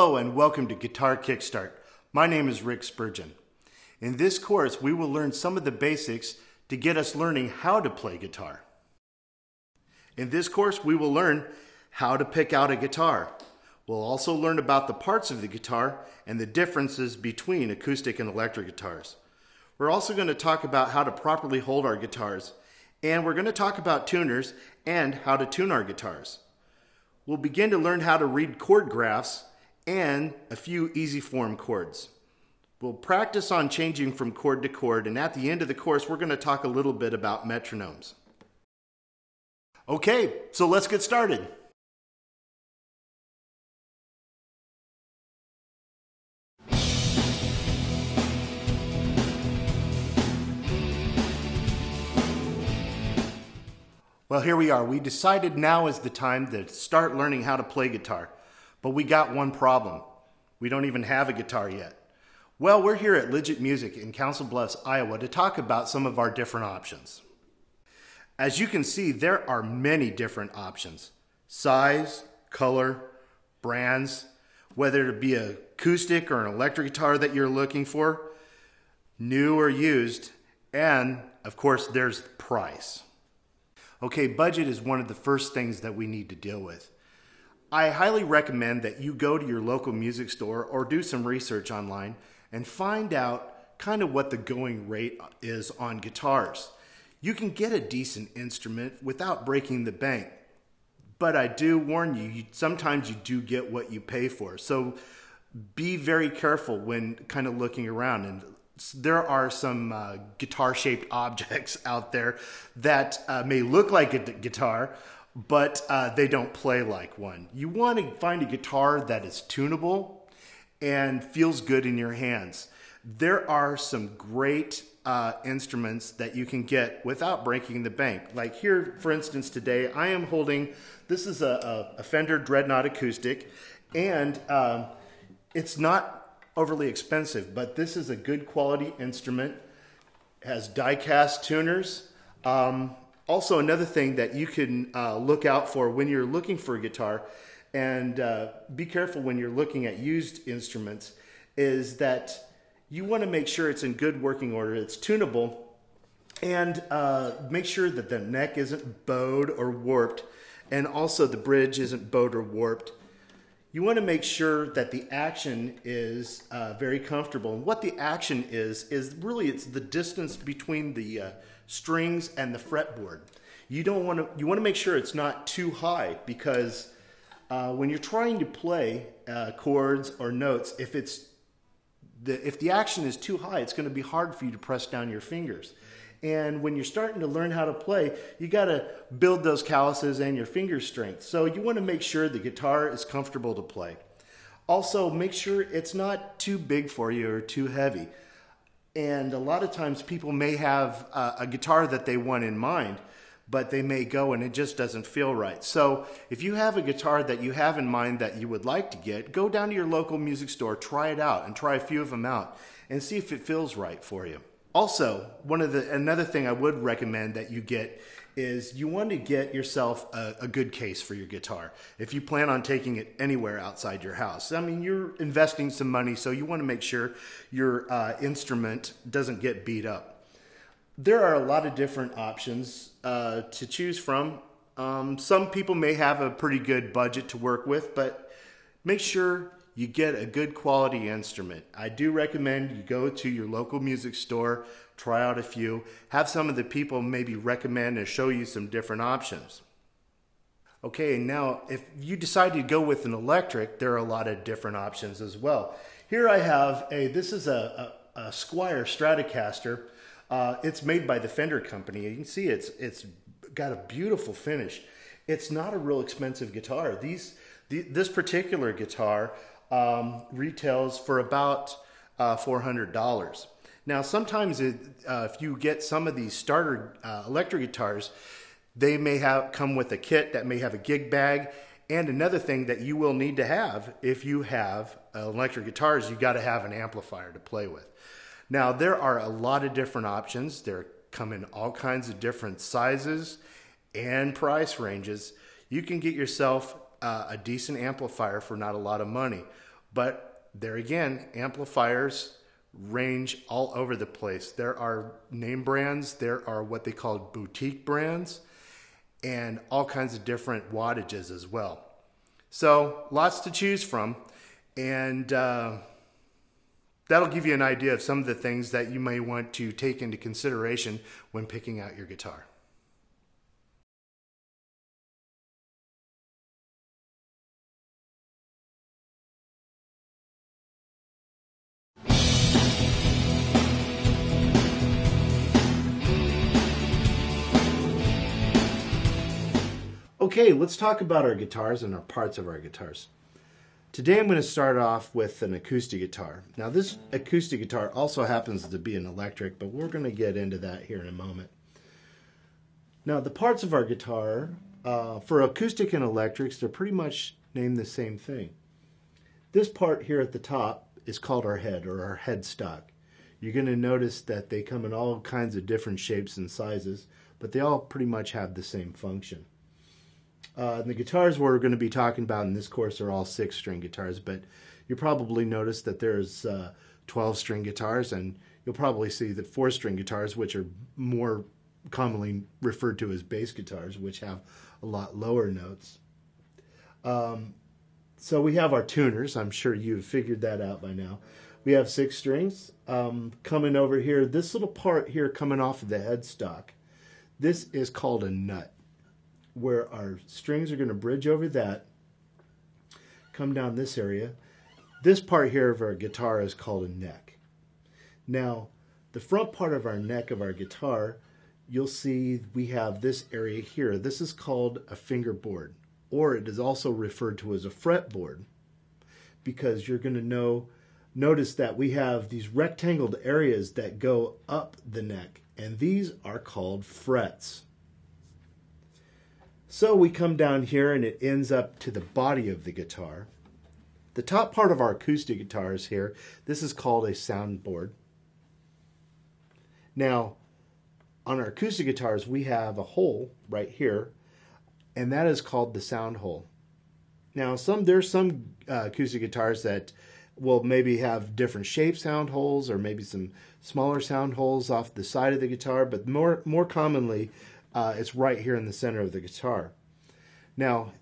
Hello and welcome to Guitar Kickstart. My name is Rick Spurgeon. In this course, we will learn some of the basics to get us learning how to play guitar. In this course, we will learn how to pick out a guitar. We'll also learn about the parts of the guitar and the differences between acoustic and electric guitars. We're also going to talk about how to properly hold our guitars, and we're going to talk about tuners and how to tune our guitars. We'll begin to learn how to read chord graphs and a few easy form chords. We'll practice on changing from chord to chord, and at the end of the course, we're going to talk a little bit about metronomes. Okay, so let's get started. Well, here we are. We decided now is the time to start learning how to play guitar. But we got one problem. We don't even have a guitar yet. Well, we're here at Legit Music in Council Bluffs, Iowa to talk about some of our different options. As you can see, there are many different options. Size, color, brands, whether it be an acoustic or an electric guitar that you're looking for, new or used, and of course, there's price. Okay, budget is one of the first things that we need to deal with. I highly recommend that you go to your local music store or do some research online and find out kind of what the going rate is on guitars. You can get a decent instrument without breaking the bank. But I do warn you, sometimes you do get what you pay for. So be very careful when kind of looking around and there are some uh, guitar shaped objects out there that uh, may look like a guitar, but uh, they don't play like one. You want to find a guitar that is tunable and feels good in your hands. There are some great uh, instruments that you can get without breaking the bank. Like here, for instance, today I am holding this is a, a, Fender Dreadnought acoustic, and um, it's not overly expensive, but this is a good quality instrument. It has die-cast tuners. Um, also, another thing that you can uh, look out for when you're looking for a guitar, and uh, be careful when you're looking at used instruments, is that you want to make sure it's in good working order, it's tunable, and uh, make sure that the neck isn't bowed or warped, and also the bridge isn't bowed or warped you want to make sure that the action is uh, very comfortable. And what the action is, is really it's the distance between the uh, strings and the fretboard. You don't want to, you want to make sure it's not too high because uh, when you're trying to play uh, chords or notes, if it's the, if the action is too high, it's going to be hard for you to press down your fingers. And when you're starting to learn how to play, you got to build those calluses and your finger strength. So you want to make sure the guitar is comfortable to play. Also, make sure it's not too big for you or too heavy. And a lot of times people may have a, a guitar that they want in mind, but they may go and it just doesn't feel right. So if you have a guitar that you have in mind that you would like to get, go down to your local music store, try it out, and try a few of them out and see if it feels right for you. Also, one of the another thing I would recommend that you get is you want to get yourself a, a, good case for your guitar if you plan on taking it anywhere outside your house. I mean, you're investing some money, so you want to make sure your uh, instrument doesn't get beat up. There are a lot of different options uh, to choose from. Um, some people may have a pretty good budget to work with, but make sure you get a good quality instrument. I do recommend you go to your local music store, try out a few, have some of the people maybe recommend and show you some different options. Okay, now if you decide to go with an electric, there are a lot of different options as well. Here I have a, this is a, a, a Squier Stratocaster. Uh, it's made by the Fender company. You can see it's, it's got a beautiful finish. It's not a real expensive guitar. These, the, this particular guitar um, retails for about uh, $400. Now, sometimes it, uh, if you get some of these starter uh, electric guitars, they may have come with a kit that may have a gig bag. And another thing that you will need to have if you have electric guitars, you got to have an amplifier to play with. Now, there are a lot of different options. They come in all kinds of different sizes and price ranges. You can get yourself uh, a decent amplifier for not a lot of money. But there again, amplifiers range all over the place. There are name brands, there are what they call boutique brands, and all kinds of different wattages as well. So lots to choose from, and uh, that'll give you an idea of some of the things that you may want to take into consideration when picking out your guitar. Okay, let's talk about our guitars and our parts of our guitars. Today I'm going to start off with an acoustic guitar. Now this acoustic guitar also happens to be an electric, but we're going to get into that here in a moment. Now the parts of our guitar, uh, for acoustic and electrics, they're pretty much named the same thing. This part here at the top is called our head or our headstock. You're going to notice that they come in all kinds of different shapes and sizes, but they all pretty much have the same function. Uh, the guitars we're going to be talking about in this course are all six string guitars, but you probably noticed that there's uh, 12 string guitars, and you'll probably see that four string guitars, which are more commonly referred to as bass guitars, which have a lot lower notes. Um, so we have our tuners. I'm sure you've figured that out by now. We have six strings um, coming over here. This little part here coming off of the headstock, this is called a nut where our strings are going to bridge over that, come down this area. This part here of our guitar is called a neck. Now, the front part of our neck of our guitar, you'll see we have this area here. This is called a fingerboard, or it is also referred to as a fretboard, because you're going to know notice that we have these rectangled areas that go up the neck, and these are called frets. So we come down here and it ends up to the body of the guitar. The top part of our acoustic guitars here, this is called a soundboard. Now, on our acoustic guitars, we have a hole right here, and that is called the sound hole. Now, some there's some uh, acoustic guitars that will maybe have different shape sound holes or maybe some smaller sound holes off the side of the guitar, but more more commonly, uh, it's right here in the center of the guitar. Now,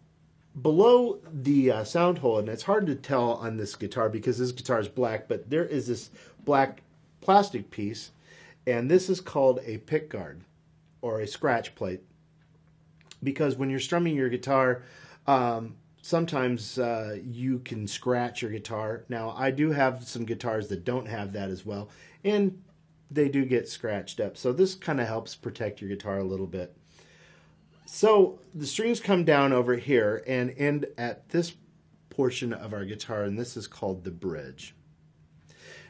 below the uh, sound hole, and it's hard to tell on this guitar because this guitar is black, but there is this black plastic piece, and this is called a pick guard or a scratch plate. Because when you're strumming your guitar, um, sometimes uh, you can scratch your guitar. Now, I do have some guitars that don't have that as well, and they do get scratched up. So this kind of helps protect your guitar a little bit. So the strings come down over here and end at this portion of our guitar, and this is called the bridge.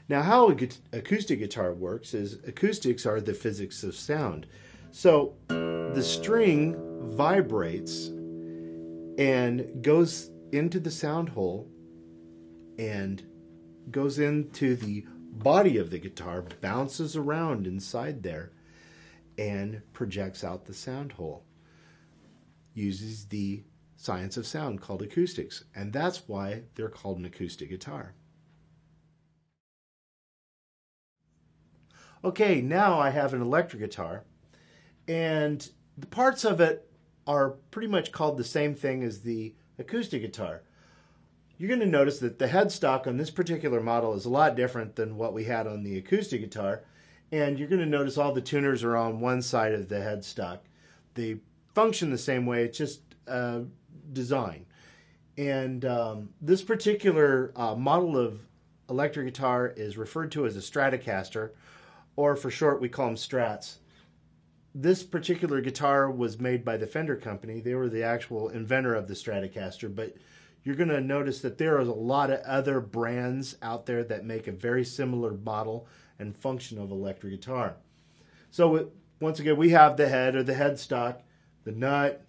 Now, how acoustic guitar works is acoustics are the physics of sound. So the string vibrates and goes into the sound hole and goes into the body of the guitar, bounces around inside there, and projects out the sound hole. Uses the science of sound called acoustics, and that's why they're called an acoustic guitar. Okay, now I have an electric guitar, and the parts of it are pretty much called the same thing as the acoustic guitar you're going to notice that the headstock on this particular model is a lot different than what we had on the acoustic guitar. And you're going to notice all the tuners are on one side of the headstock. They function the same way, it's just uh, design. And um, this particular uh, model of electric guitar is referred to as a Stratocaster, or for short, we call them Strats. This particular guitar was made by the Fender Company. They were the actual inventor of the Stratocaster, but you're going to notice that there are a lot of other brands out there that make a very similar model and function of electric guitar. So once again, we have the head or the headstock, the nut.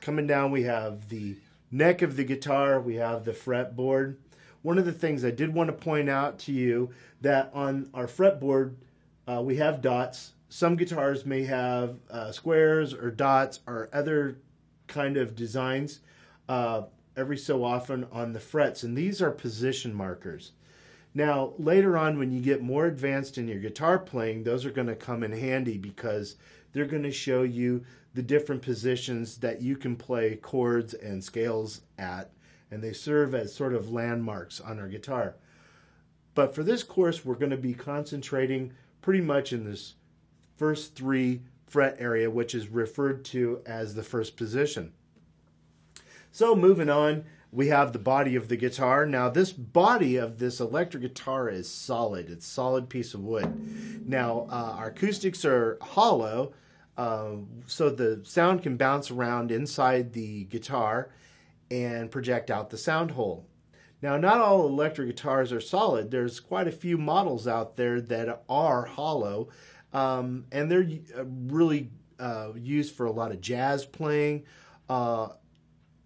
Coming down, we have the neck of the guitar, we have the fretboard. One of the things I did want to point out to you that on our fretboard, uh, we have dots. Some guitars may have uh, squares or dots or other kind of designs. Uh, every so often on the frets, and these are position markers. Now, later on, when you get more advanced in your guitar playing, those are going to come in handy because they're going to show you the different positions that you can play chords and scales at, and they serve as sort of landmarks on our guitar. But for this course, we're going to be concentrating pretty much in this first three fret area, which is referred to as the first position. So moving on, we have the body of the guitar. Now this body of this electric guitar is solid. It's solid piece of wood. Now uh, our acoustics are hollow, uh, so the sound can bounce around inside the guitar and project out the sound hole. Now, not all electric guitars are solid. There's quite a few models out there that are hollow, um, and they're uh, really uh, used for a lot of jazz playing, uh,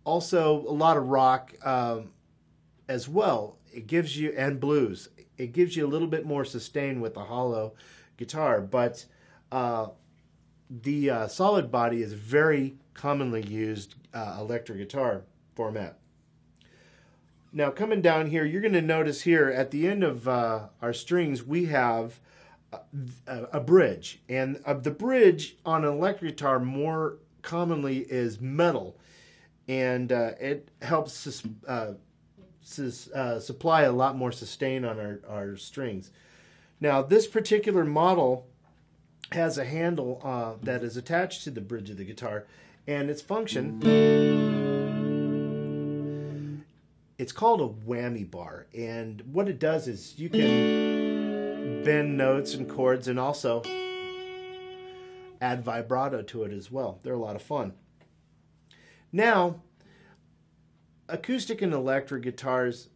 also a lot of rock um, as well. It gives you and blues. It gives you a little bit more sustain with the hollow guitar, but uh, the uh, solid body is very commonly used uh, electric guitar format. Now coming down here, you're going to notice here at the end of uh, our strings we have a, a bridge, and uh, the bridge on an electric guitar more commonly is metal and uh, it helps uh, uh, supply a lot more sustain on our, our strings. Now, this particular model has a handle uh, that is attached to the bridge of the guitar, and its function it's called a whammy bar. And what it does is you can bend notes and chords and also add vibrato to it as well. They're a lot of fun. Now, acoustic and electric guitars,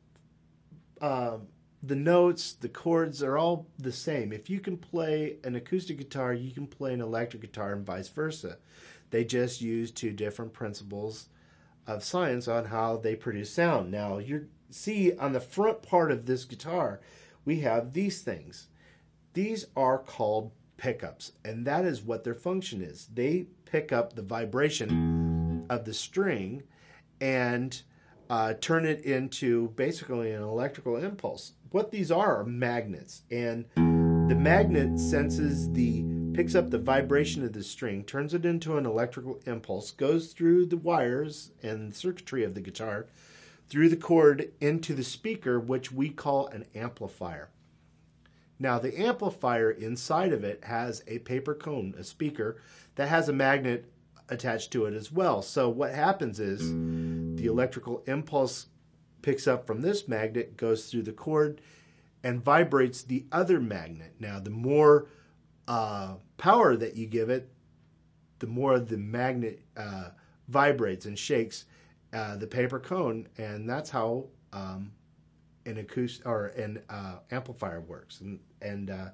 uh, the notes, the chords are all the same. If you can play an acoustic guitar, you can play an electric guitar and vice versa. They just use two different principles of science on how they produce sound. Now, you see on the front part of this guitar, we have these things. These are called pickups, and that is what their function is. They pick up the vibration of the string and uh, turn it into basically an electrical impulse. What these are are magnets, and the magnet senses the picks up the vibration of the string, turns it into an electrical impulse, goes through the wires and circuitry of the guitar, through the cord into the speaker, which we call an amplifier. Now, the amplifier inside of it has a paper cone, a speaker, that has a magnet attached to it as well. So, what happens is the electrical impulse picks up from this magnet, goes through the cord, and vibrates the other magnet. Now, the more uh, power that you give it, the more the magnet uh, vibrates and shakes uh, the paper cone, and that's how um, an acoustic or an uh, amplifier works. And and uh,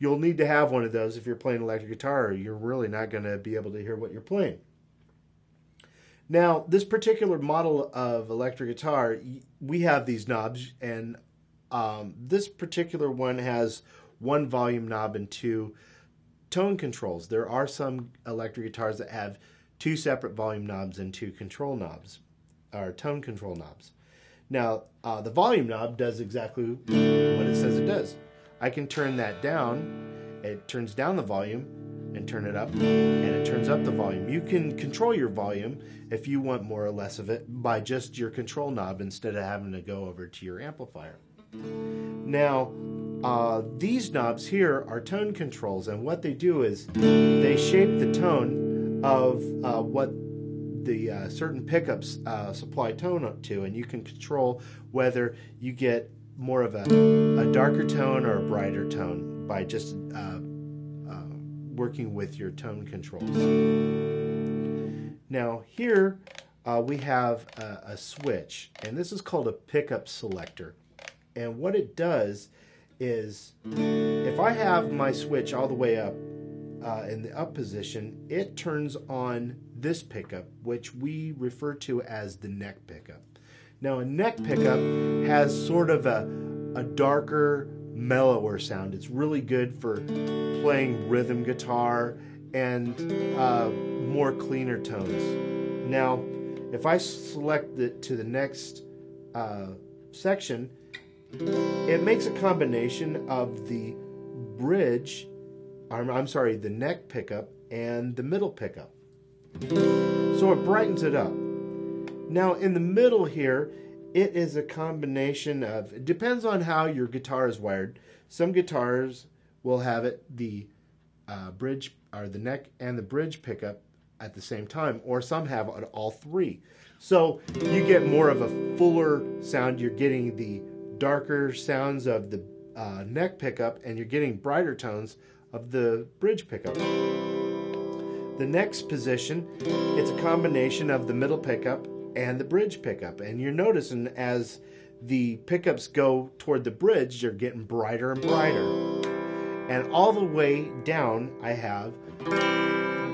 you'll need to have one of those if you're playing electric guitar, or you're really not going to be able to hear what you're playing. Now, this particular model of electric guitar, we have these knobs, and um, this particular one has one volume knob and two tone controls. There are some electric guitars that have two separate volume knobs and two control knobs, or tone control knobs. Now, uh, the volume knob does exactly what it says it does. I can turn that down, it turns down the volume, and turn it up, and it turns up the volume. You can control your volume if you want more or less of it by just your control knob instead of having to go over to your amplifier. Now, uh, these knobs here are tone controls, and what they do is they shape the tone of uh, what the uh, certain pickups uh, supply tone up to, and you can control whether you get more of a, a darker tone or a brighter tone by just uh, uh, working with your tone controls. Now here we have a, a switch, and this is called a pickup selector. And what it does is if I have my switch all the way up uh, in the up position, it turns on this pickup, which we refer to as the neck pickup. Now, a neck pickup has sort of a, a darker, mellower sound. It's really good for playing rhythm guitar and uh, more cleaner tones. Now, If I select the to the next uh, section, it makes a combination of the bridge, I'm, I'm sorry, the neck pickup and the middle pickup. So it brightens it up. Now in the middle here, it is a combination of, it depends on how your guitar is wired. Some guitars will have it the uh, bridge or the neck and the bridge pickup at the same time, or some have all three. So you get more of a fuller sound. You're getting the darker sounds of the uh, neck pickup, and you're getting brighter tones of the bridge pickup. The next position, it's a combination of the middle pickup and the bridge pickup. And you're noticing as the pickups go toward the bridge, they're getting brighter and brighter. And all the way down, I have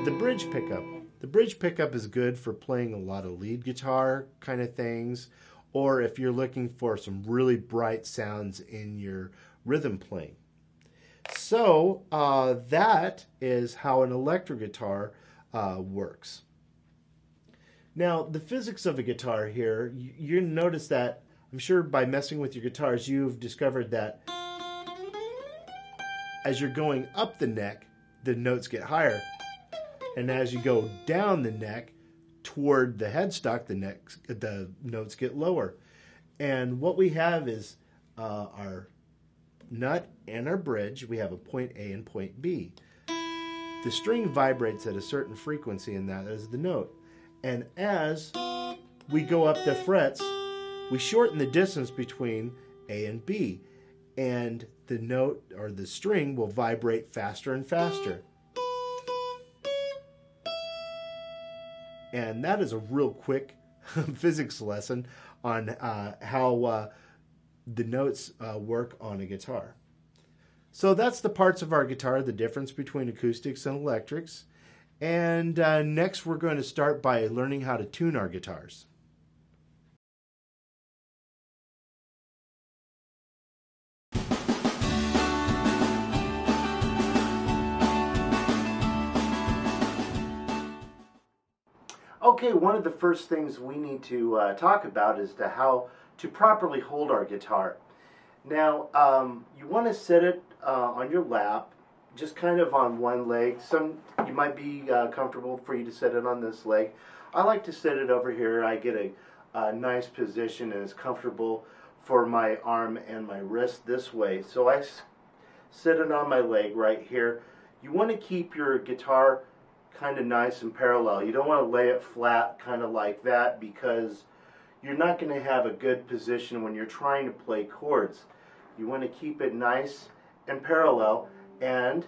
the bridge pickup. The bridge pickup is good for playing a lot of lead guitar kind of things, or if you're looking for some really bright sounds in your rhythm playing. So uh, that is how an electric guitar uh, works. Now, the physics of a guitar here, you, you notice that, I'm sure by messing with your guitars, you've discovered that as you're going up the neck, the notes get higher. And as you go down the neck toward the headstock, the neck, the notes get lower. And what we have is uh, our nut and our bridge. We have a point A and point B. The string vibrates at a certain frequency, and that is the note. And as we go up the frets, we shorten the distance between A and B and the note or the string will vibrate faster and faster. And that is a real quick physics lesson on uh, how uh, the notes uh, work on a guitar. So that's the parts of our guitar, the difference between acoustics and electrics. And uh, next we're going to start by learning how to tune our guitars. Okay, one of the first things we need to uh, talk about is to how to properly hold our guitar. Now, um, you want to set it uh, on your lap, just kind of on one leg. Some you might be uh, comfortable for you to sit it on this leg. I like to sit it over here. I get a, a nice position and it's comfortable for my arm and my wrist this way. So I sit it on my leg right here. You want to keep your guitar kind of nice and parallel. You don't want to lay it flat kind of like that because you're not going to have a good position when you're trying to play chords. You want to keep it nice and parallel and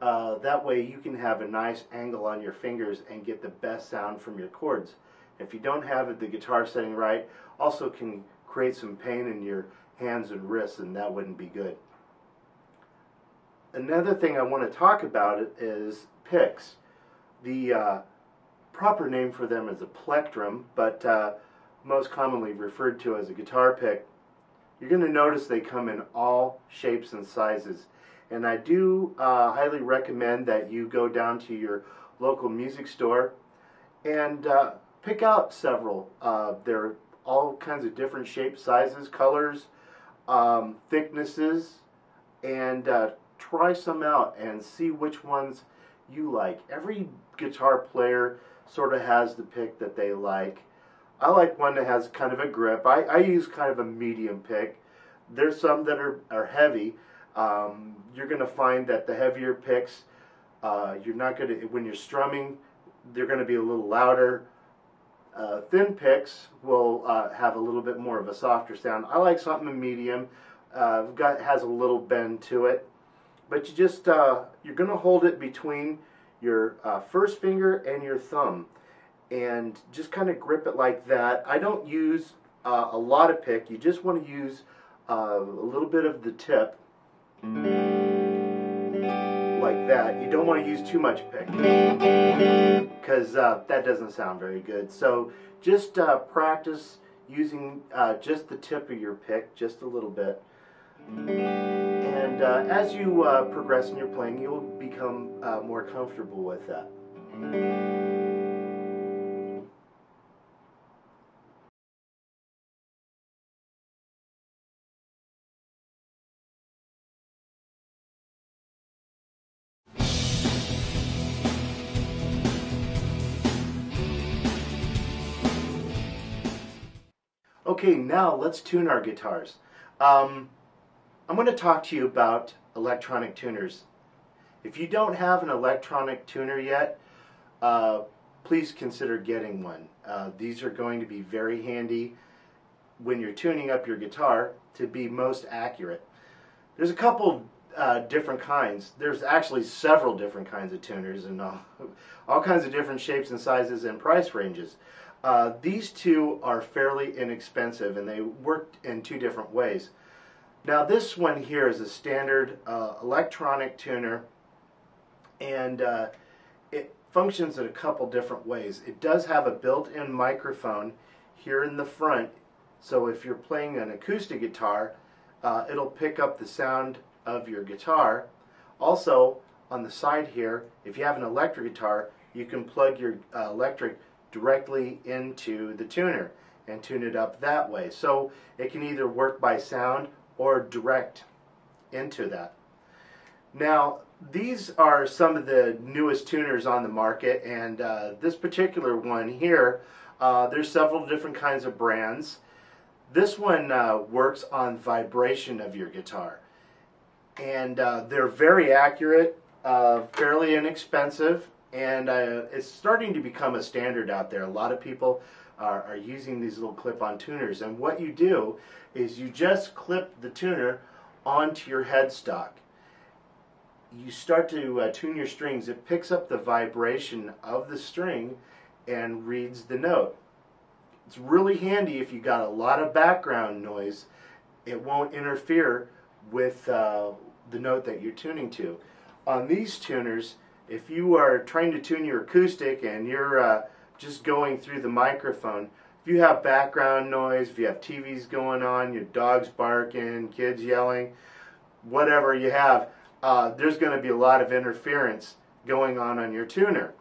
uh, that way you can have a nice angle on your fingers and get the best sound from your chords. If you don't have the guitar setting right, also can create some pain in your hands and wrists and that wouldn't be good. Another thing I want to talk about is picks. The uh, proper name for them is a plectrum, but uh, most commonly referred to as a guitar pick. You're going to notice they come in all shapes and sizes. And I do uh, highly recommend that you go down to your local music store and uh, pick out several. Uh, they're all kinds of different shapes, sizes, colors, um, thicknesses, and uh, try some out and see which ones you like. Every guitar player sort of has the pick that they like. I like one that has kind of a grip. I, I use kind of a medium pick. There's some that are, are heavy. Um, you're going to find that the heavier picks, uh, you're not going to, when you're strumming, they're going to be a little louder. Uh, thin picks will uh, have a little bit more of a softer sound. I like something medium. Uh, got has a little bend to it, but you just uh, you're going to hold it between your uh, first finger and your thumb and just kind of grip it like that. I don't use uh, a lot of pick. You just want to use a little bit of the tip like that. You don't want to use too much pick because uh, that doesn't sound very good. So just uh, practice using uh, just the tip of your pick just a little bit. And uh, as you uh, progress in your playing, you'll become uh, more comfortable with that. Okay, now let's tune our guitars. Um, I'm going to talk to you about electronic tuners. If you don't have an electronic tuner yet, uh, please consider getting one. Uh, these are going to be very handy when you're tuning up your guitar to be most accurate. There's a couple uh, different kinds. There's actually several different kinds of tuners and all, all kinds of different shapes and sizes and price ranges. Uh, these two are fairly inexpensive and they work in two different ways. Now this one here is a standard uh, electronic tuner and uh, it functions in a couple different ways. It does have a built-in microphone here in the front so if you're playing an acoustic guitar uh, it'll pick up the sound of your guitar. Also on the side here if you have an electric guitar you can plug your uh, electric directly into the tuner and tune it up that way. So it can either work by sound or direct into that. Now, these are some of the newest tuners on the market, and uh, this particular one here, uh, there's several different kinds of brands. This one uh, works on vibration of your guitar, and uh, they're very accurate, uh, fairly inexpensive, and uh, it's starting to become a standard out there. A lot of people are, are using these little clip-on tuners, and what you do is you just clip the tuner onto your headstock. You start to uh, tune your strings. It picks up the vibration of the string and reads the note. It's really handy if you got a lot of background noise. It won't interfere with uh, the note that you're tuning to. On these tuners, if you are trying to tune your acoustic and you're uh, just going through the microphone, if you have background noise, if you have TVs going on, your dog's barking, kids yelling, whatever you have, uh, there's going to be a lot of interference going on on your tuner.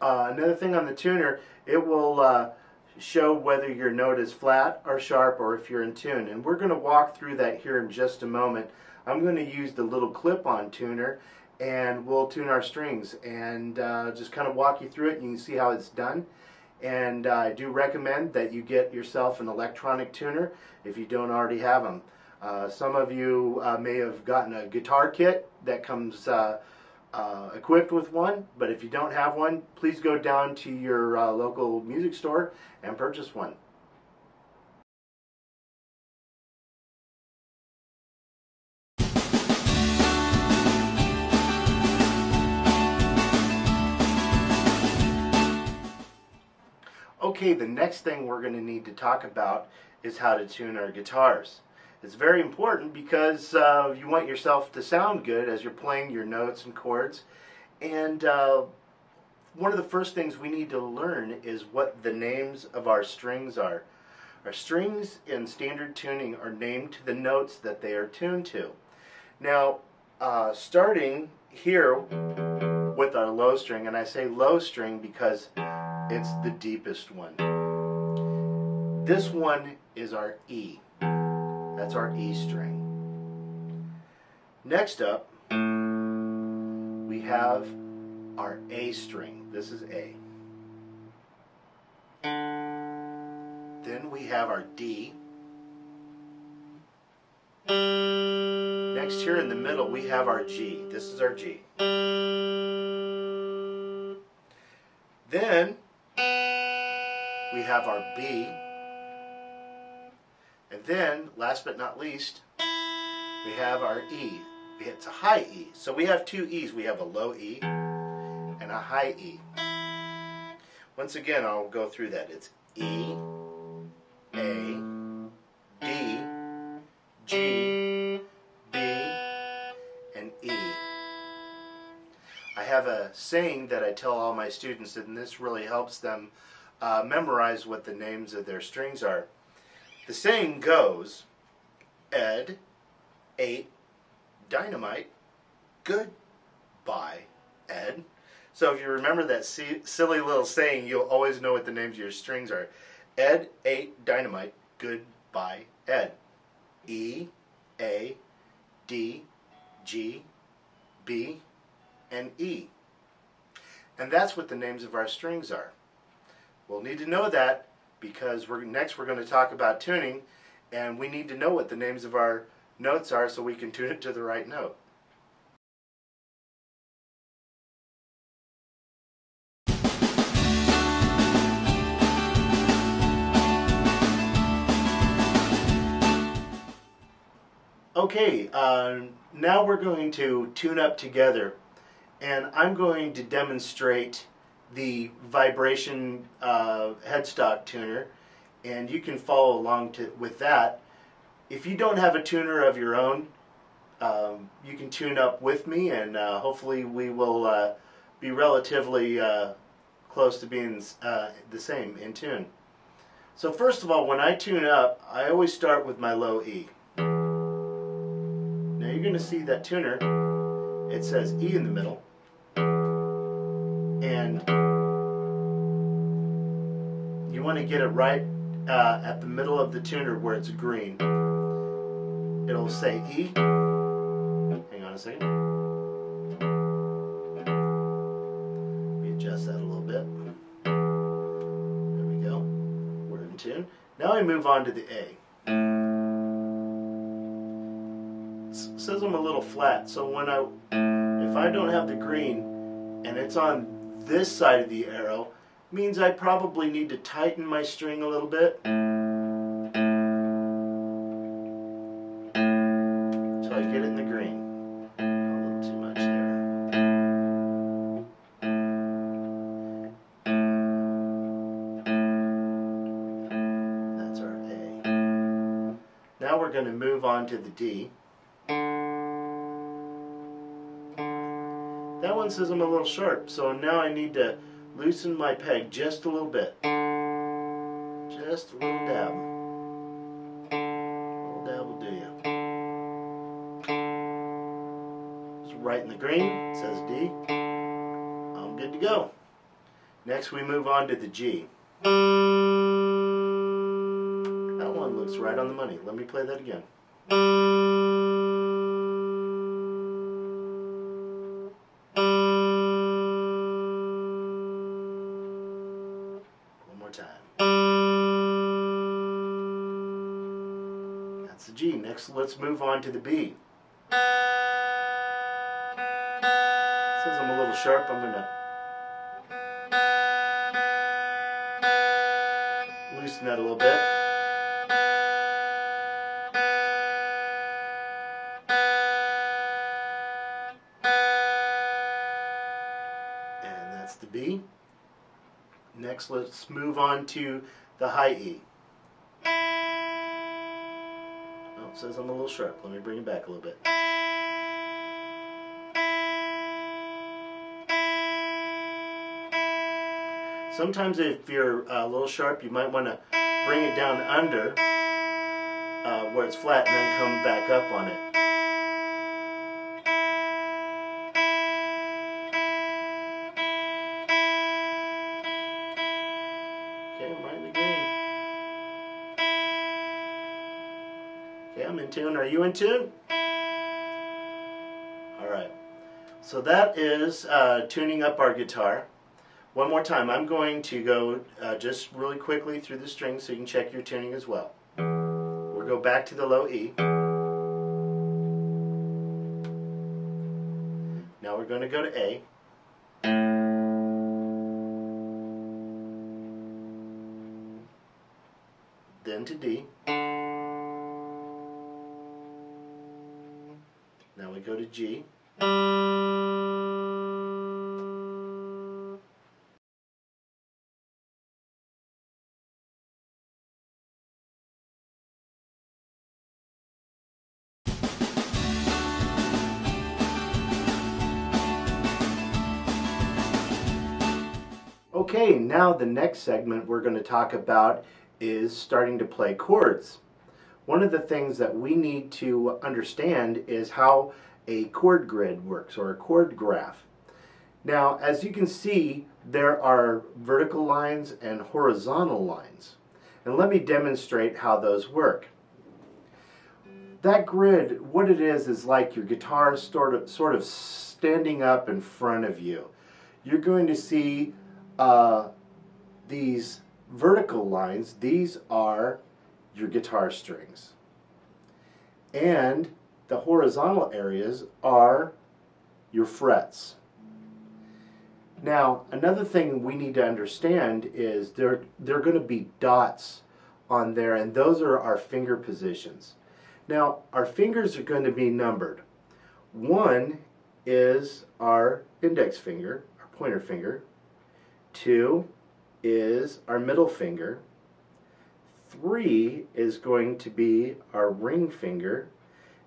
Uh, another thing on the tuner, it will uh, show whether your note is flat or sharp or if you're in tune. And we're going to walk through that here in just a moment. I'm going to use the little clip-on tuner and we'll tune our strings and uh, just kind of walk you through it. You can see how it's done. And uh, I do recommend that you get yourself an electronic tuner if you don't already have them. Uh, some of you uh, may have gotten a guitar kit that comes uh, uh, equipped with one, but if you don't have one, please go down to your local music store and purchase one. Okay, the next thing we're going to need to talk about is how to tune our guitars. It's very important because uh, you want yourself to sound good as you're playing your notes and chords. And uh, one of the first things we need to learn is what the names of our strings are. Our strings in standard tuning are named to the notes that they are tuned to. Now, uh, starting here with our low string, and I say low string because it's the deepest one. This one is our E. That's our E string. Next up, we have our A string. This is A. Then we have our D. Next here in the middle, we have our G. This is our G. Then we have our B. And then, last but not least, we have our E. It's a high E. So we have two E's. We have a low E and a high E. Once again, I'll go through that. It's E, A, D, G, B, and E. I have a saying that I tell all my students, and this really helps them uh, memorize what the names of their strings are. The saying goes, Ed ate dynamite. Goodbye, Ed. So if you remember that silly little saying, you'll always know what the names of your strings are. Ed ate dynamite. Goodbye, Ed. E, A, D, G, B, and E. And that's what the names of our strings are. We'll need to know that because we're next we're going to talk about tuning and we need to know what the names of our notes are so we can tune it to the right note. Okay, uh, now we're going to tune up together and I'm going to demonstrate the vibration uh, headstock tuner and you can follow along to, with that. If you don't have a tuner of your own, um, you can tune up with me and uh, hopefully we will uh, be relatively uh, close to being uh, the same in tune. So first of all, when I tune up, I always start with my low E. Now you're going to see that tuner, it says E in the middle, and you want to get it right uh, at the middle of the tuner where it's green. It'll say E. Hang on a second. Let me adjust that a little bit. There we go. We're in tune. Now I move on to the A. It says I'm a little flat, so when I, if I don't have the green, and it's on this side of the arrow, means I probably need to tighten my string a little bit. So I get in the green. A little too much there. That's our A. Now we're going to move on to the D. That one says I'm a little sharp, so now I need to loosen my peg just a little bit. Just a little dab. A little dab will do you. It's right in the green, it says D. I'm good to go. Next we move on to the G. That one looks right on the money. Let me play that again. G. Next, let's move on to the B. Says I'm a little sharp. I'm gonna loosen that a little bit. And that's the B. Next, let's move on to the high E. it says I'm a little sharp. Let me bring it back a little bit. Sometimes if you're a little sharp, you might want to bring it down under uh, where it's flat and then come back up on it. You in tune? Alright. So that is uh, tuning up our guitar. One more time, I'm going to go uh, just really quickly through the strings so you can check your tuning as well. We'll go back to the low E. Now we're going to go to A. Then to D. go to G. Okay, now the next segment we're going to talk about is starting to play chords. One of the things that we need to understand is how a chord grid works or a chord graph. Now, as you can see, there are vertical lines and horizontal lines. And let me demonstrate how those work. That grid, what it is, is like your guitar sort of, sort of standing up in front of you. You're going to see uh, these vertical lines, these are your guitar strings. And the horizontal areas are your frets. Now, another thing we need to understand is there, there are going to be dots on there, and those are our finger positions. Now, our fingers are going to be numbered. One is our index finger, our pointer finger. Two is our middle finger. Three is going to be our ring finger.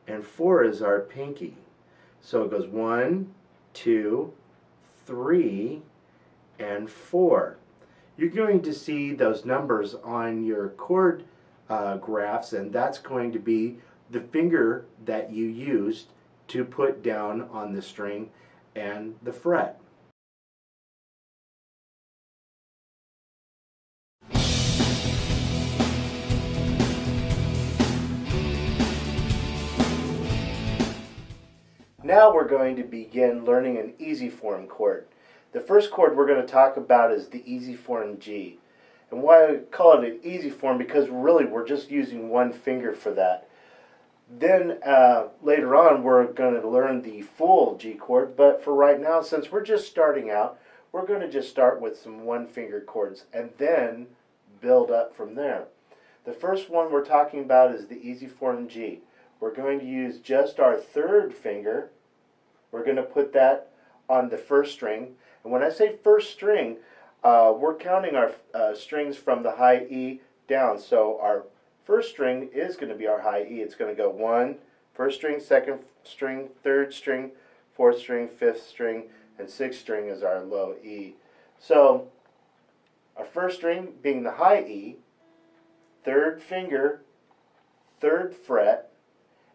And four is our pinky. So it goes one, two, three, and four. You're going to see those numbers on your chord uh, graphs, and that's going to be the finger that you used to put down on the string and the fret. Now we're going to begin learning an easy form chord. The first chord we're going to talk about is the easy form G. And why I call it an easy form because really we're just using one finger for that. Then uh, later on we're going to learn the full G chord, but for right now, since we're just starting out, we're going to just start with some one finger chords and then build up from there. The first one we're talking about is the easy form G. We're going to use just our third finger we're going to put that on the first string. And when I say first string, uh, we're counting our uh, strings from the high E down. So our first string is going to be our high E. It's going to go one, first string, second string, third string, fourth string, fifth string, and sixth string is our low E. So our first string being the high E, third finger, third fret,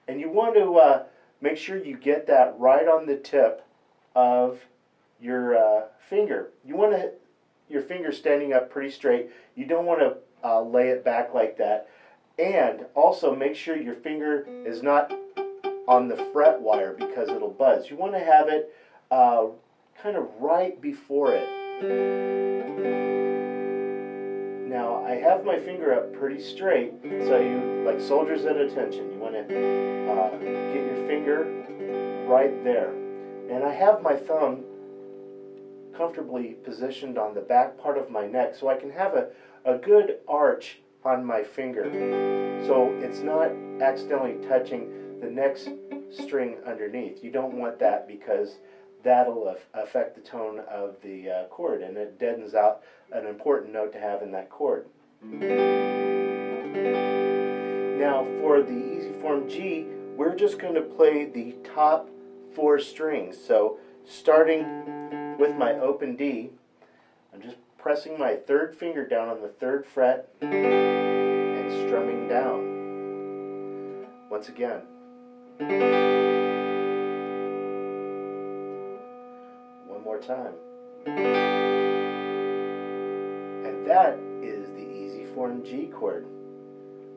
and you want to uh, make sure you get that right on the tip of your uh, finger. You want to your finger standing up pretty straight. You don't want to uh, lay it back like that. And also make sure your finger is not on the fret wire because it'll buzz. You want to have it uh, kind of right before it. Now I have my finger up pretty straight, so you, like soldiers at attention, you want to uh, get your finger right there. And I have my thumb comfortably positioned on the back part of my neck so I can have a, a good arch on my finger. So it's not accidentally touching the next string underneath. You don't want that because that'll affect the tone of the uh, chord and it deadens out an important note to have in that chord. Now for the easy form G, we're just going to play the top four strings. So starting with my open D, I'm just pressing my third finger down on the third fret and strumming down. Once again. Time. And that is the easy form G chord.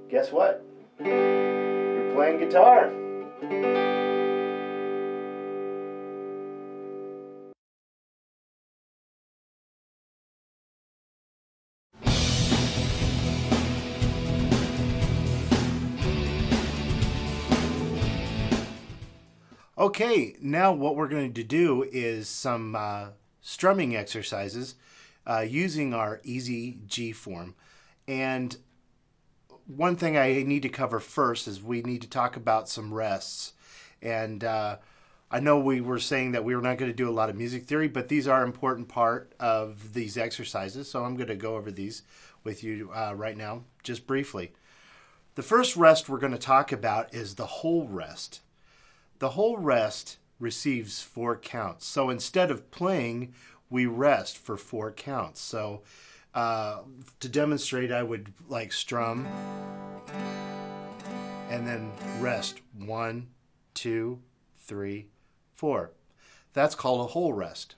Guess what? You're playing guitar. Okay, now what we're going to do is some uh, strumming exercises uh, using our easy G form. And one thing I need to cover first is we need to talk about some rests. And uh, I know we were saying that we were not going to do a lot of music theory, but these are important part of these exercises. So I'm going to go over these with you uh, right now, just briefly. The first rest we're going to talk about is the whole rest the whole rest receives four counts. So instead of playing, we rest for four counts. So uh, to demonstrate, I would like strum and then rest one, two, three, four. That's called a whole rest.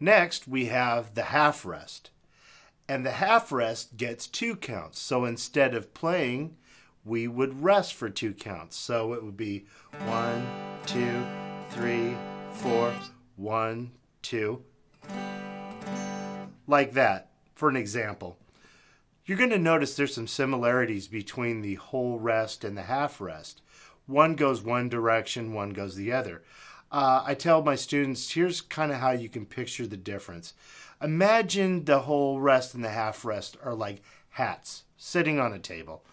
Next, we have the half rest. And the half rest gets two counts. So instead of playing, we would rest for two counts. So it would be one, two, three, four, one, two. Like that. for an example, you're going to notice there's some similarities between the whole rest and the half rest. One goes one direction, one goes the other. Uh, I tell my students, here's kind of how you can picture the difference. Imagine the whole rest and the half rest are like hats sitting on a table.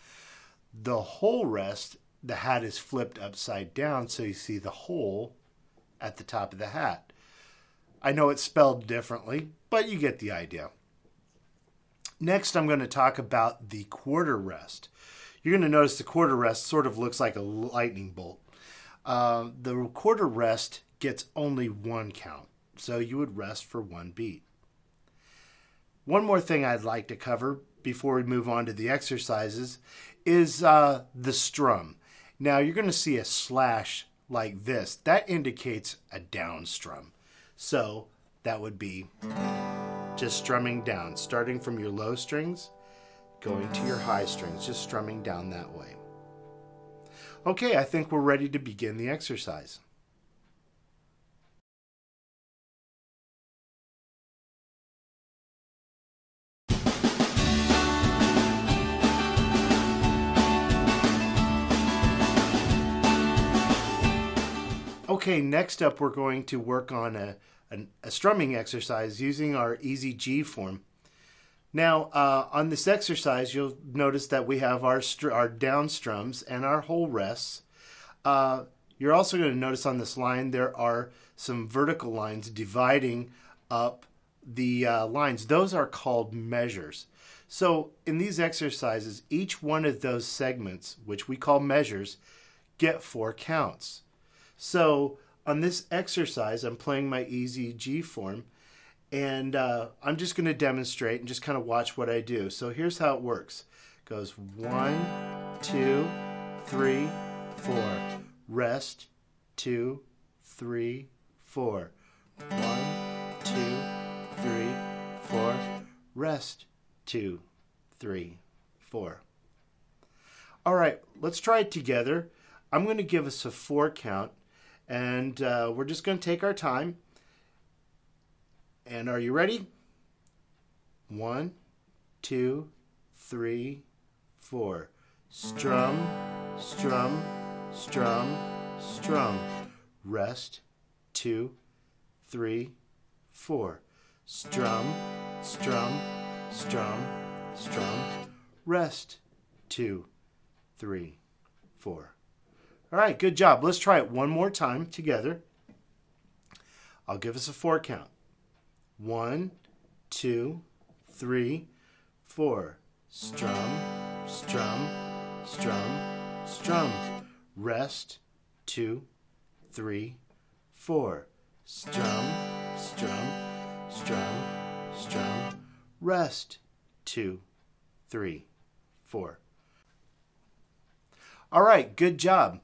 The whole rest, the hat is flipped upside down so you see the hole at the top of the hat. I know it's spelled differently, but you get the idea. Next, I'm going to talk about the quarter rest. You're going to notice the quarter rest sort of looks like a lightning bolt. Uh, the quarter rest gets only one count, so you would rest for one beat. One more thing I'd like to cover before we move on to the exercises is uh, the strum. Now, you're going to see a slash like this. That indicates a down strum. So that would be just strumming down, starting from your low strings, going to your high strings, just strumming down that way. Okay, I think we're ready to begin the exercise. Okay, next up we're going to work on a an, a strumming exercise using our easy G form. Now, uh, on this exercise, you'll notice that we have our, our down strums and our whole rests. Uh, you're also going to notice on this line there are some vertical lines dividing up the uh, lines. Those are called measures. So, in these exercises, each one of those segments, which we call measures, get four counts. So, on this exercise, I'm playing my easy G form, and uh, I'm just going to demonstrate and just kind of watch what I do. So here's how it works. It goes one, two, three, four. Rest, two, three, four. One, two, three, four. Rest, two, three, four. All right, let's try it together. I'm going to give us a four count and uh, we're just going to take our time. And are you ready? One, two, three, four. Strum, strum, strum, strum. Rest, two, three, four. Strum, strum, strum, strum. Rest, two, three, four. All right, good job. Let's try it one more time together. I'll give us a four count. One, two, three, four. Strum, strum, strum, strum. Rest, two, three, four. Strum, strum, strum, strum. Rest, two, three, four. All right, good job.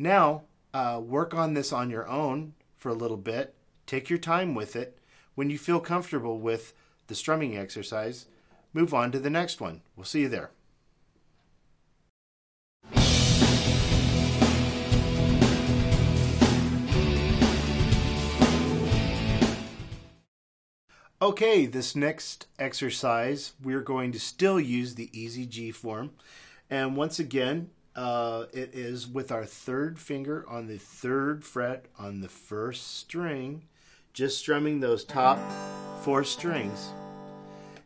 Now, uh, work on this on your own for a little bit. Take your time with it. When you feel comfortable with the strumming exercise, move on to the next one. We'll see you there. Okay, this next exercise, we're going to still use the easy G form. And once again, uh, it is with our third finger on the third fret on the first string, just strumming those top four strings.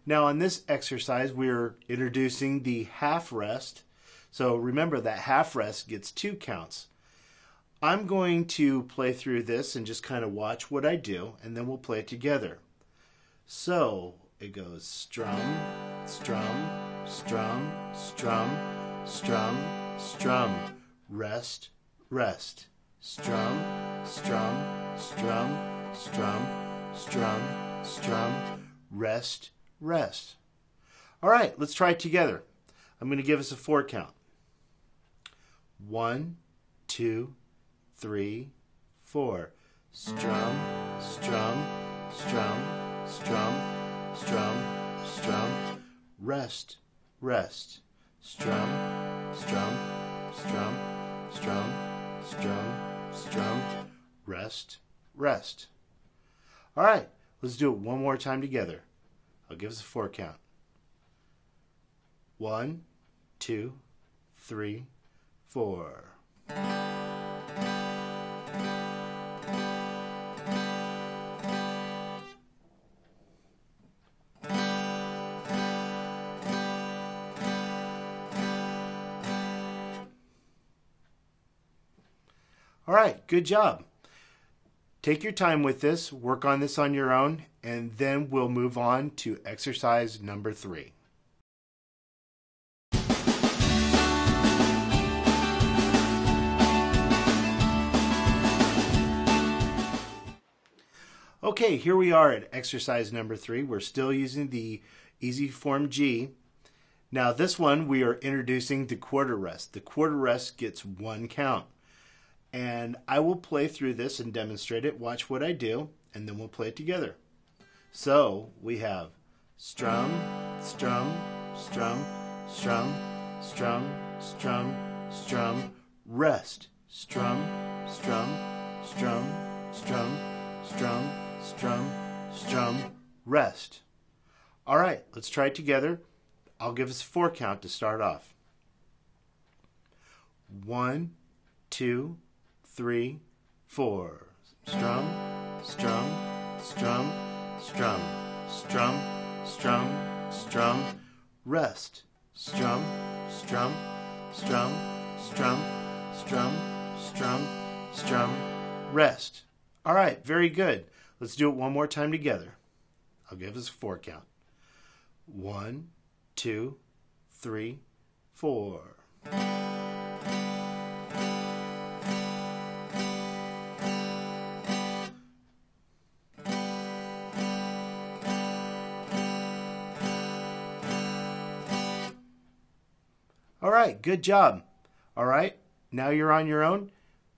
Now, on this exercise, we're introducing the half rest. So remember that half rest gets two counts. I'm going to play through this and just kind of watch what I do, and then we'll play it together. So it goes strum, strum, strum, strum, strum, strum, rest, rest, strum, strum, strum, strum, strum, strum, rest, rest. All right, let's try it together. I'm going to give us a four count. One, two, three, four. Strum, strum, strum, strum, strum, strum, rest, rest, strum, strum, strum, strum, strum, strum, rest, rest. All right, let's do it one more time together. I'll give us a four count. One, two, three, four. All right, good job. Take your time with this, work on this on your own, and then we'll move on to exercise number three. Okay, here we are at exercise number three. We're still using the easy form G. Now, this one we are introducing the quarter rest. The quarter rest gets one count. And I will play through this and demonstrate it. Watch what I do, and then we'll play it together. So we have strum, strum, strum, strum, strum, strum, strum, rest, strum, strum, strum, strum, strum, strum, strum, rest. All right, let's try it together. I'll give us a four count to start off. One, two, three, four. Strum, strum, strum, strum, strum, strum, strum, rest. Strum, strum, strum, strum, strum, strum, strum, rest. All right, very good. Let's do it one more time together. I'll give us a four count. One, two, three, four. Good job. All right, now you're on your own.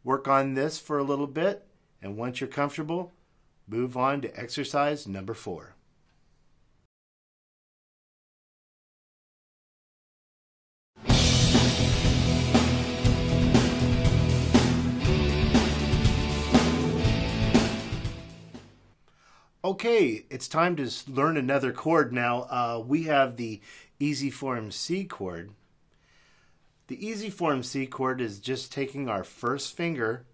Work on this for a little bit, and once you're comfortable, move on to exercise number four. Okay, it's time to learn another chord now. Uh, we have the easy form C chord. The easy form C chord is just taking our first finger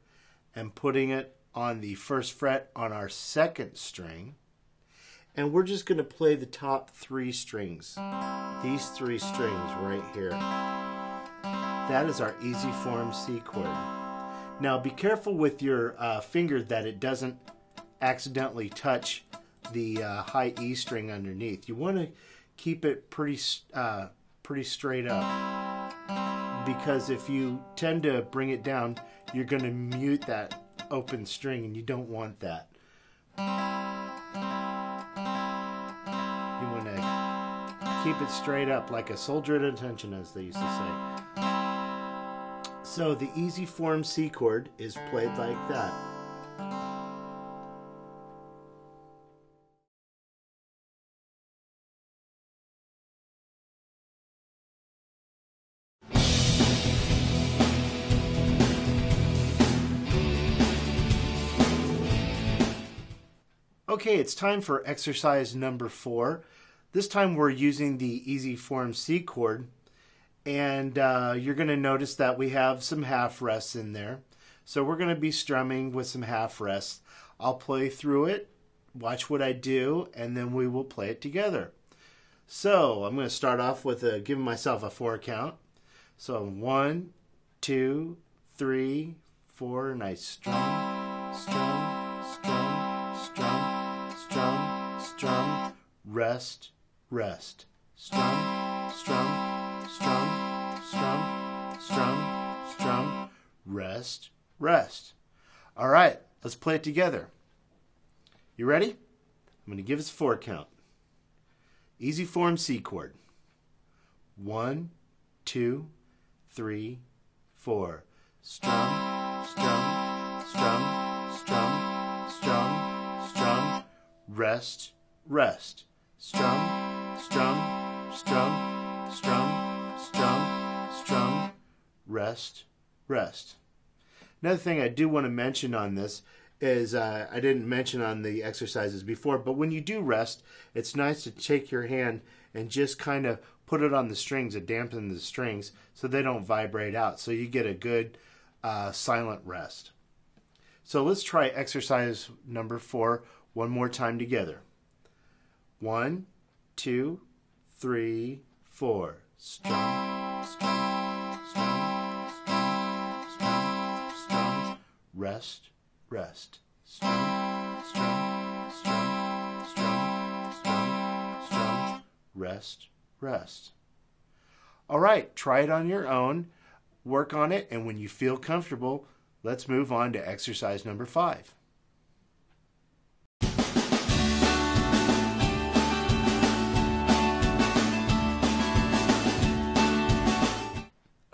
and putting it on the first fret on our second string. And we're just going to play the top three strings. These three strings right here. That is our easy form C chord. Now be careful with your uh, finger that it doesn't accidentally touch the uh, high E string underneath. You want to keep it pretty, uh, pretty straight up because if you tend to bring it down, you're going to mute that open string and you don't want that. You want to keep it straight up like a soldier at attention, as they used to say. So the easy form C chord is played like that. Okay, it's time for exercise number four. This time we're using the easy form C chord, and uh, you're going to notice that we have some half rests in there. So we're going to be strumming with some half rests. I'll play through it, watch what I do, and then we will play it together. So I'm going to start off with a, giving myself a four count. So one, two, three, four, and I strum, strum, rest, rest, strum, strum, strum, strum, strum, strum, rest, rest. All right, let's play it together. You ready? I'm going to give us a four count. Easy form C chord. One, two, three, four. Strum, strum, strum, strum, strum, strum, rest, rest. Strum, strum, strum, strum, strum, strum, rest, rest. Another thing I do want to mention on this is uh, I didn't mention on the exercises before, but when you do rest, it's nice to take your hand and just kind of put it on the strings to dampen the strings so they don't vibrate out. So you get a good uh, silent rest. So let's try exercise number four one more time together. One, two, three, four. Strum, strum, strum, strum, strum, strum. Rest, rest. Strum, strum, strum, strum, strum, strum. Rest, rest. All right, try it on your own, work on it, and when you feel comfortable, let's move on to exercise number five.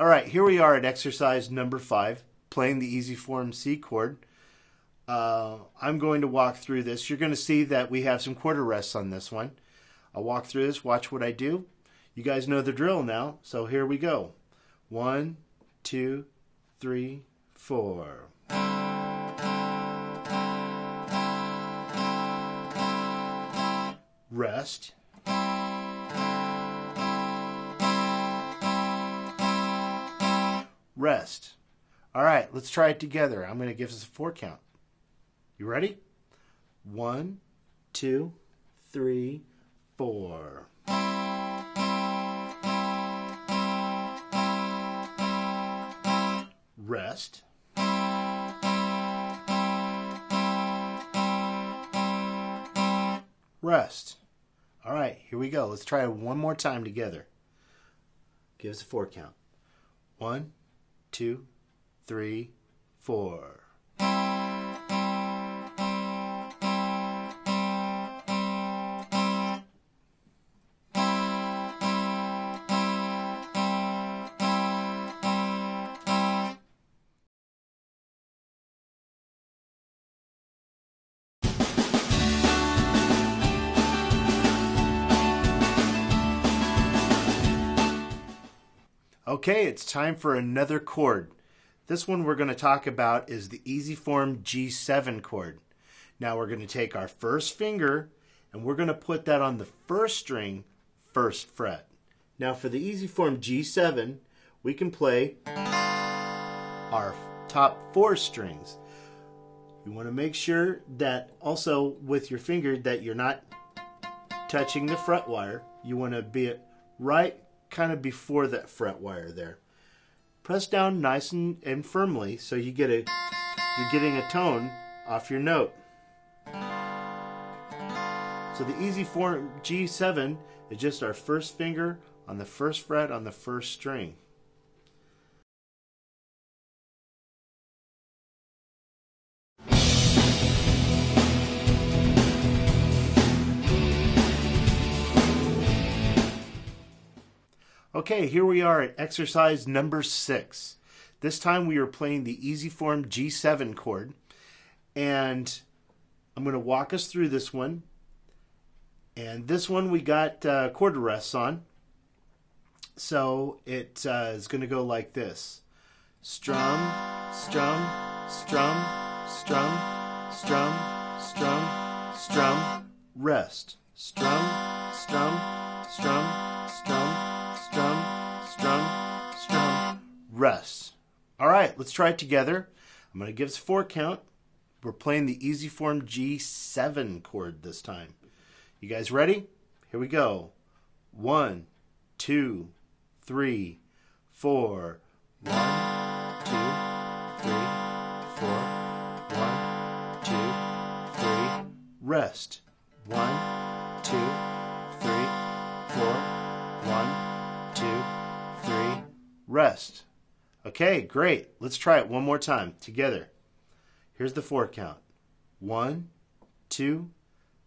All right, here we are at exercise number five, playing the easy form C chord. Uh, I'm going to walk through this. You're going to see that we have some quarter rests on this one. I'll walk through this, watch what I do. You guys know the drill now, so here we go. One, two, three, four. Rest. Rest. All right, let's try it together. I'm going to give us a four count. You ready? One, two, three, four. Rest. Rest. All right, here we go. Let's try it one more time together. Give us a four count. One, two, three, four. Okay, it's time for another chord. This one we're going to talk about is the easy form G7 chord. Now we're going to take our first finger and we're going to put that on the first string, first fret. Now for the easy form G7, we can play our top four strings. You want to make sure that also with your finger that you're not touching the fret wire. You want to be it right kind of before that fret wire there. Press down nice and, and firmly so you get a you're getting a tone off your note. So the easy form G7 is just our first finger on the first fret on the first string. Okay, here we are at exercise number six. This time we are playing the easy form G7 chord. And I'm going to walk us through this one. And this one we got uh, quarter rests on. So it uh, is going to go like this. Strum, strum, strum, strum, strum, strum, strum, rest. Strum, strum, strum, strum, strum, strum, strum, rest. All right, let's try it together. I'm going to give us four count. We're playing the easy form G7 chord this time. You guys ready? Here we go. One, two, three, four. One, two, three, four. One, two, three. Rest. One, two, rest. Okay, great. Let's try it one more time together. Here's the four count. One, two,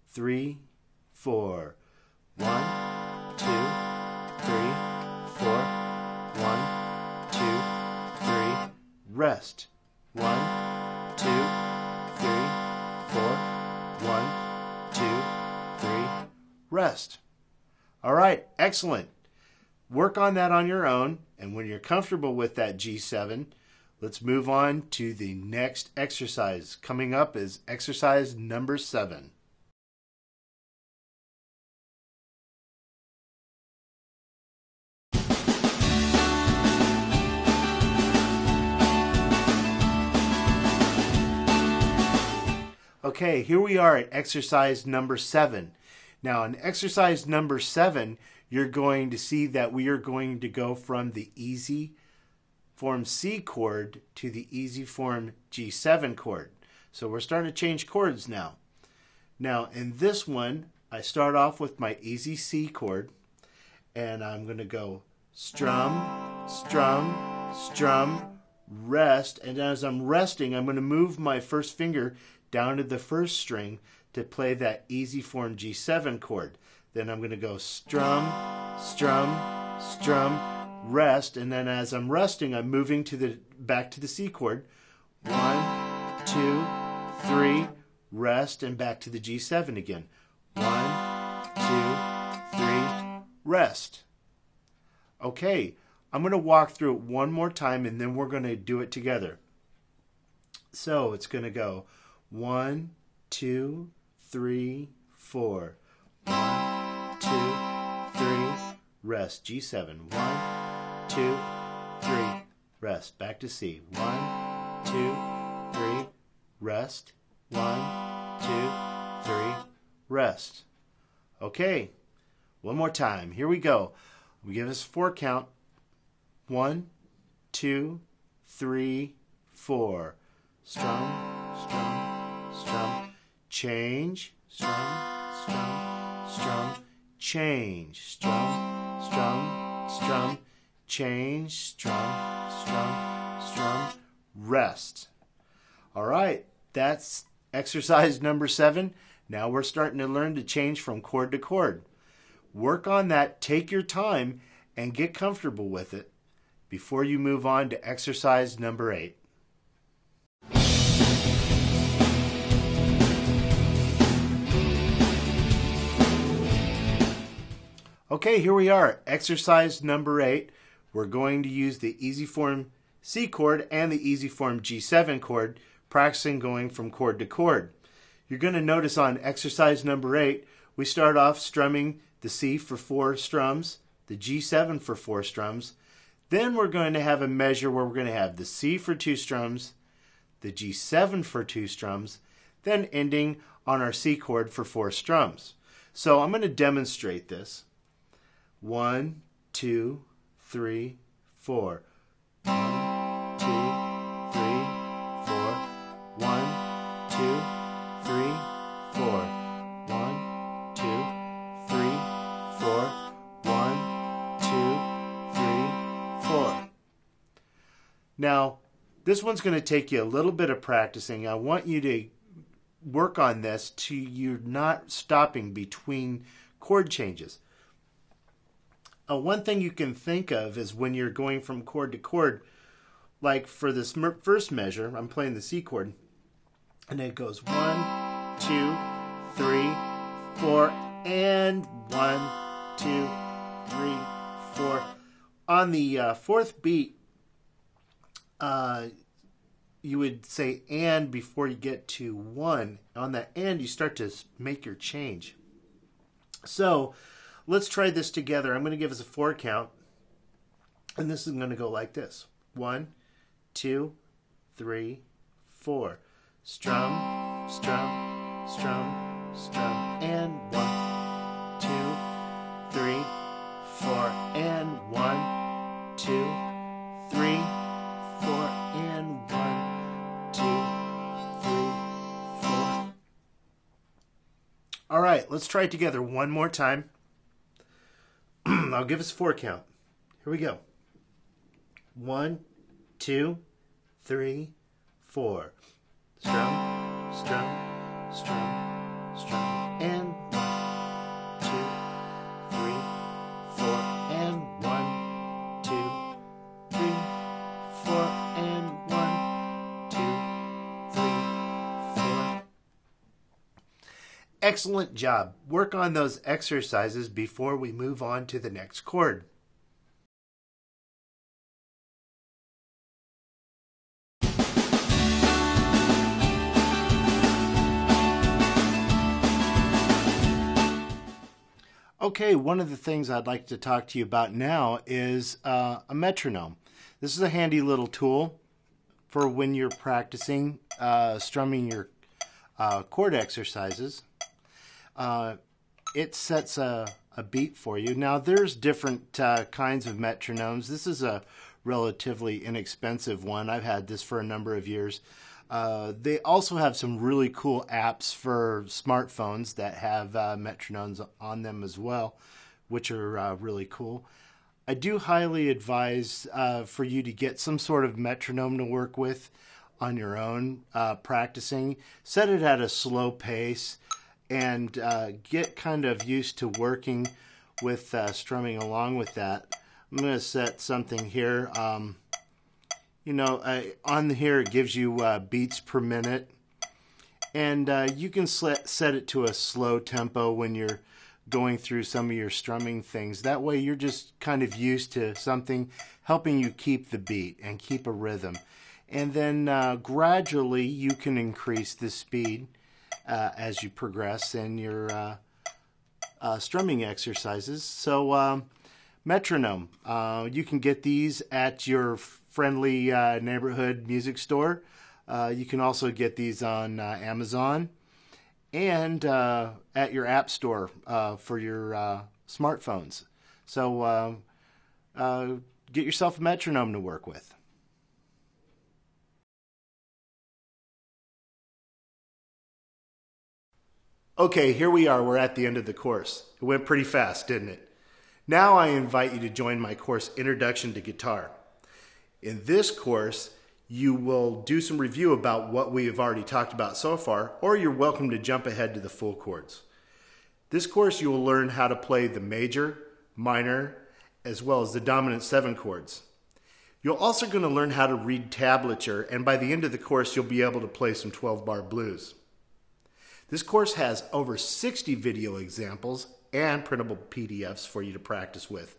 three, four. One, two, three, four. One, two, three, rest. One, two, three, four. One, two, three, rest. All right, excellent. Work on that on your own, and when you're comfortable with that G7, Let's move on to the next exercise. Coming up is exercise number seven. Okay, here we are at exercise number seven. Now, in exercise number seven, you're going to see that we are going to go from the easy form C chord to the easy form G7 chord. So we're starting to change chords now. Now, in this one, I start off with my easy C chord, and I'm going to go strum, strum, strum, rest, and as I'm resting, I'm going to move my first finger down to the first string to play that easy form G7 chord. Then I'm going to go strum, strum, strum, rest, and then as I'm resting, I'm moving to the back to the C chord. One, two, three, rest, and back to the G7 again. One, two, three, rest. Okay, I'm going to walk through it one more time and then we're going to do it together. So it's going to go one, two, three, four. One, rest. G7. One, two, three, rest. Back to C. One, two, three, rest. One, two, three, rest. Okay, one more time. Here we go. We give us four count. One, two, three, four. Strum, strum, strum, change, strum, strum, strum, change, strum, strum, strum, change, strum, strum, strum, rest. All right, that's exercise number seven. Now we're starting to learn to change from chord to chord. Work on that, take your time, and get comfortable with it before you move on to exercise number eight. Okay, here we are, exercise number eight. We're going to use the easy form C chord and the easy form G7 chord, practicing going from chord to chord. You're going to notice on exercise number eight, we start off strumming the C for four strums, the G7 for four strums. Then we're going to have a measure where we're going to have the C for two strums, the G7 for two strums, then ending on our C chord for four strums. So I'm going to demonstrate this. One, two, three, four. One, two, three, four. One, two, three, four. One, two, three, four. One, two, three, four. Now, this one's going to take you a little bit of practicing. I want you to work on this to you're not stopping between chord changes. Uh, one thing you can think of is when you're going from chord to chord, like for this first measure, I'm playing the C chord, and it goes one, two, three, four, and one, two, three, four. On the uh, fourth beat, uh, you would say and before you get to one. On that and, you start to make your change. So, Let's try this together. I'm going to give us a four count. And this is going to go like this. One, two, three, four. Strum, strum, strum, strum, and one, two, three, four, and one, two, three, four, and one, two, three, four. All right, let's try it together one more time. I'll give us four count. Here we go. One, two, three, four. Strum, strum, strum, strum, and Excellent job. Work on those exercises before we move on to the next chord. Okay, one of the things I'd like to talk to you about now is uh, a metronome. This is a handy little tool for when you're practicing uh, strumming your uh, chord exercises. Uh, it sets a, a, beat for you. Now, there's different uh, kinds of metronomes. This is a relatively inexpensive one. I've had this for a number of years. Uh, they also have some really cool apps for smartphones that have uh, metronomes on them as well, which are uh, really cool. I do highly advise uh, for you to get some sort of metronome to work with on your own uh, practicing. Set it at a slow pace and get kind of used to working with strumming along with that. I'm going to set something here. Um, you know, uh, on here it gives you uh, beats per minute. And uh, you can set it to a slow tempo when you're going through some of your strumming things. That way you're just kind of used to something helping you keep the beat and keep a rhythm. And then uh, gradually you can increase the speed uh, as you progress in your uh, strumming exercises. So, um, metronome. Uh, you can get these at your friendly uh, neighborhood music store. Uh, you can also get these on uh, Amazon and uh, at your app store uh, for your smartphones. So get yourself a metronome to work with. Okay, here we are. We're at the end of the course. It went pretty fast, didn't it? Now I invite you to join my course, Introduction to Guitar. In this course, you will do some review about what we have already talked about so far, or you're welcome to jump ahead to the full chords. This course, you will learn how to play the major, minor, as well as the dominant seven chords. You're also going to learn how to read tablature, and by the end of the course, you'll be able to play some 12 bar blues. This course has over 60 video examples and printable PDFs for you to practice with.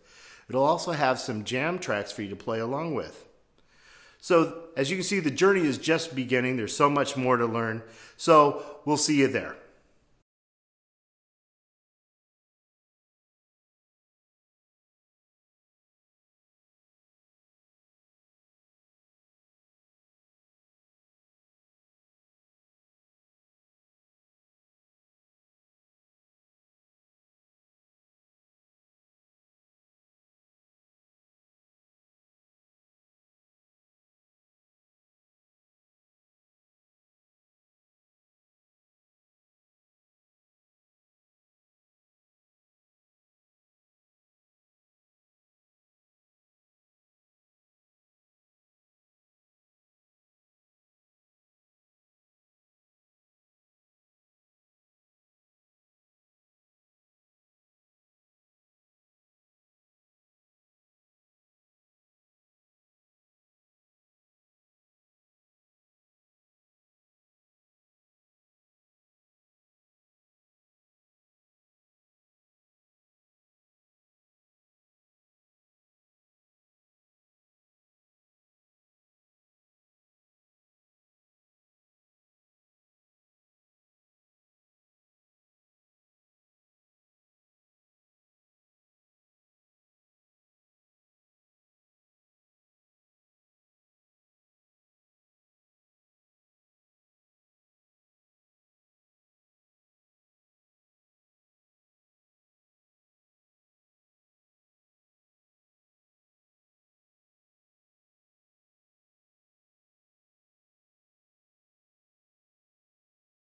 It'll also have some jam tracks for you to play along with. So, as you can see, the journey is just beginning. There's so much more to learn. So, we'll see you there.